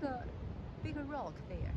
bigger, bigger rock there.